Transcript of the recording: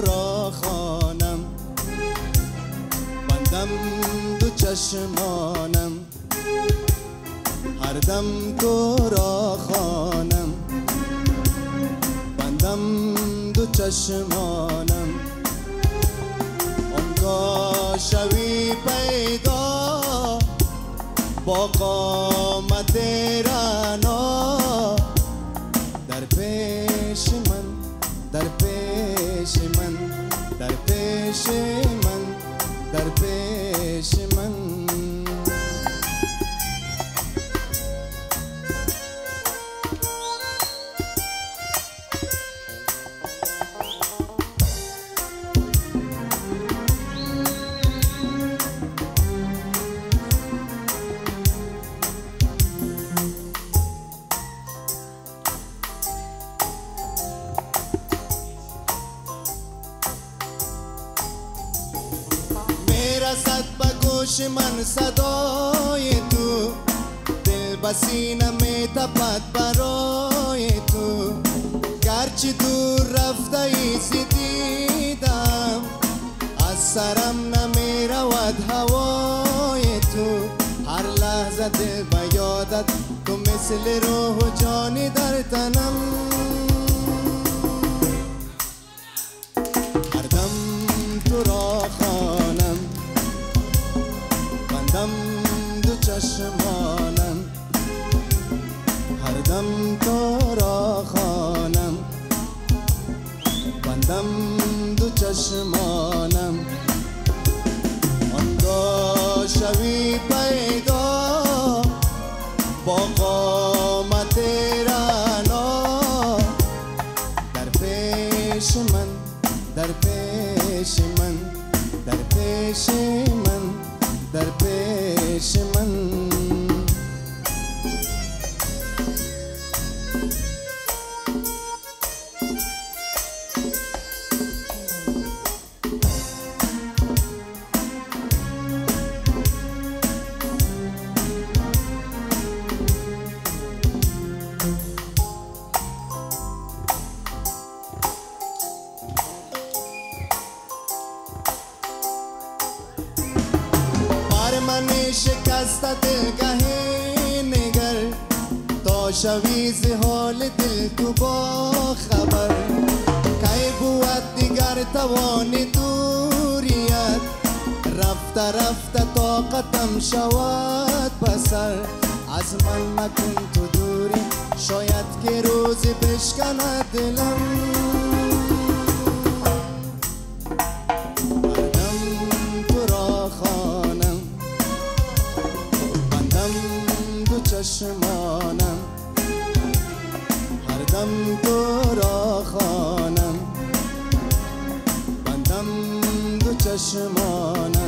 را خانم بندم دو چشمانم. هر دم تو را خانم بندم دو چشمانم. آنگاه شوی پیدا با قامت رنا. در پیش من در پیش من پیش من در گوش من صدای تو دل بسینه می تپد برای تو. گرچه دور رفته ای دیدم از سرم نمی رود هوای تو. هر لحظه دل به یادت تو مثل روح و جانی در تنم. چشمانم. هر دم تو را خانم. بندم دو چشمانم. آنگاه شوی پیدا با قامت رنا. در پیش من در پیش من در پیش من در پیش من. بر من شکست دلگه نگر. تا شوی ز حال دل تو با خبر. کی بود دیگر توان دوریت. رفته رفته طاقتم شود پسر از من مکن تو دوری. شاید که روزی بشکند دلم. چشمانم. هر دم تو را خانم بندم دو چشمانم.